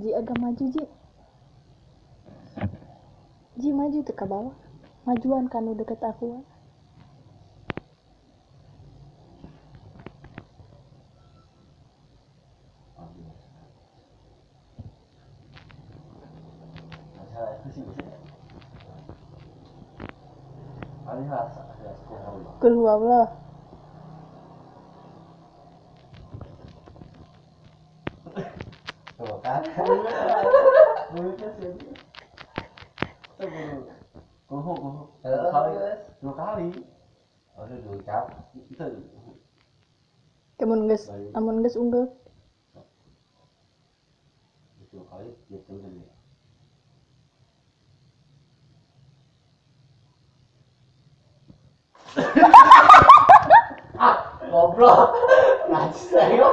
Ji agak maju Ji. Ji maju tuh ke bawah. Majuan kan udah aku Masalah itu sih biasanya. Paling rasa ya sekolah Allah. Kul huwallah Tuh kan. Mulutnya sih. Itu baru. Kuhu kuhu. Dua kali. Dua kali. Oh, itu. Itu geus unggul dua kali dia turun ya. ah. Najis saya.